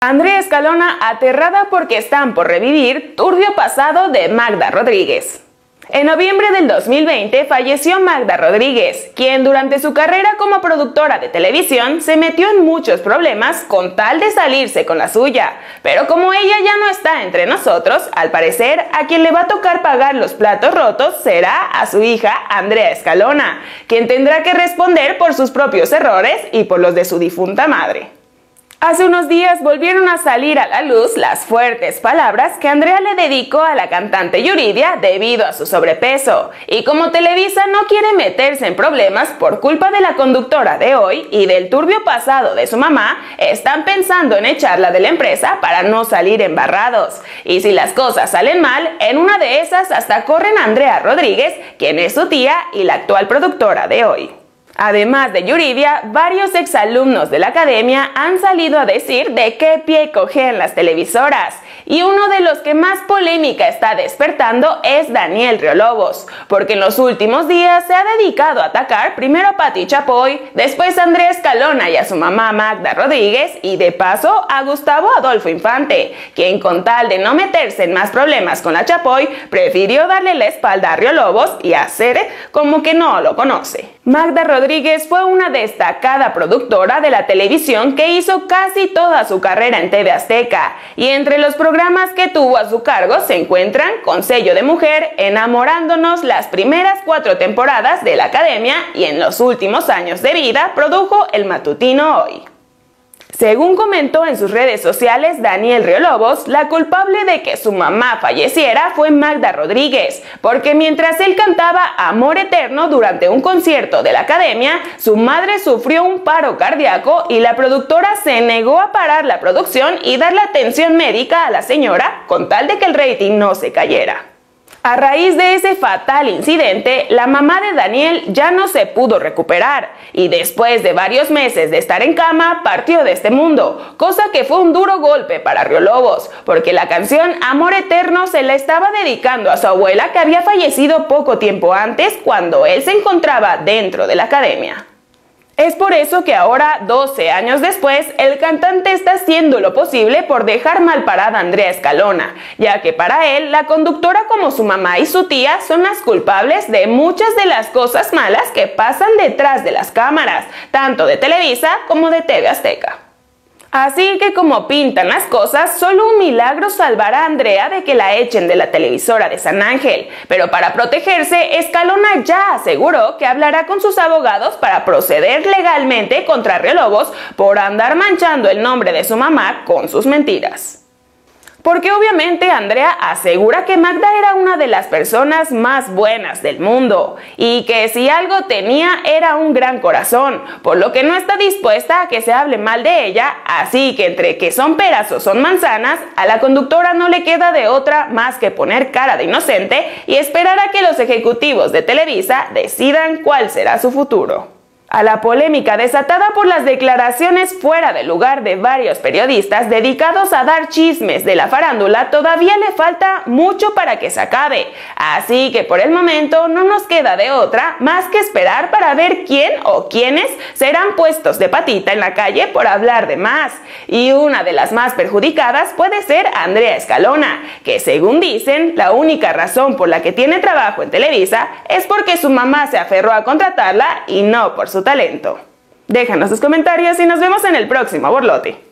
Andrea Escalona aterrada porque están por revivir turbio pasado de Magda Rodríguez. En noviembre del 2020 falleció Magda Rodríguez, quien durante su carrera como productora de televisión se metió en muchos problemas con tal de salirse con la suya. Pero como ella ya no está entre nosotros, al parecer a quien le va a tocar pagar los platos rotos será a su hija Andrea Escalona, quien tendrá que responder por sus propios errores y por los de su difunta madre. Hace unos días volvieron a salir a la luz las fuertes palabras que Andrea le dedicó a la cantante Yuridia debido a su sobrepeso. Y como Televisa no quiere meterse en problemas por culpa de la conductora de hoy y del turbio pasado de su mamá, están pensando en echarla de la empresa para no salir embarrados. Y si las cosas salen mal, en una de esas hasta corren a Andrea Rodríguez, quien es su tía y la actual productora de hoy. Además de Yuridia, varios exalumnos de la academia han salido a decir de qué pie cogen las televisoras. Y uno de los que más polémica está despertando es Daniel Riolobos, porque en los últimos días se ha dedicado a atacar primero a Patti Chapoy, después a Andrés Calona y a su mamá Magda Rodríguez y de paso a Gustavo Adolfo Infante, quien con tal de no meterse en más problemas con la Chapoy, prefirió darle la espalda a Riolobos y hacer como que no lo conoce. Magda Rodríguez fue una destacada productora de la televisión que hizo casi toda su carrera en TV Azteca y entre los programas que tuvo a su cargo se encuentran Con sello de mujer, Enamorándonos las primeras cuatro temporadas de la Academia y en los últimos años de vida produjo El Matutino Hoy. Según comentó en sus redes sociales Daniel Riolobos, la culpable de que su mamá falleciera fue Magda Rodríguez, porque mientras él cantaba Amor Eterno durante un concierto de la academia, su madre sufrió un paro cardíaco y la productora se negó a parar la producción y dar la atención médica a la señora con tal de que el rating no se cayera. A raíz de ese fatal incidente, la mamá de Daniel ya no se pudo recuperar y después de varios meses de estar en cama partió de este mundo, cosa que fue un duro golpe para Río Lobos, porque la canción Amor Eterno se la estaba dedicando a su abuela que había fallecido poco tiempo antes cuando él se encontraba dentro de la academia. Es por eso que ahora, 12 años después, el cantante está haciendo lo posible por dejar mal parada a Andrea Escalona, ya que para él la conductora como su mamá y su tía son las culpables de muchas de las cosas malas que pasan detrás de las cámaras, tanto de Televisa como de TV Azteca. Así que como pintan las cosas, solo un milagro salvará a Andrea de que la echen de la televisora de San Ángel. Pero para protegerse, Escalona ya aseguró que hablará con sus abogados para proceder legalmente contra Relobos por andar manchando el nombre de su mamá con sus mentiras. Porque obviamente Andrea asegura que Magda era una de las personas más buenas del mundo y que si algo tenía era un gran corazón, por lo que no está dispuesta a que se hable mal de ella, así que entre que son peras o son manzanas, a la conductora no le queda de otra más que poner cara de inocente y esperar a que los ejecutivos de Televisa decidan cuál será su futuro. A la polémica desatada por las declaraciones fuera de lugar de varios periodistas dedicados a dar chismes de la farándula, todavía le falta mucho para que se acabe. Así que por el momento no nos queda de otra más que esperar para ver quién o quiénes serán puestos de patita en la calle por hablar de más. Y una de las más perjudicadas puede ser Andrea Escalona, que según dicen, la única razón por la que tiene trabajo en Televisa es porque su mamá se aferró a contratarla y no por su talento. Déjanos tus comentarios y nos vemos en el próximo borlote.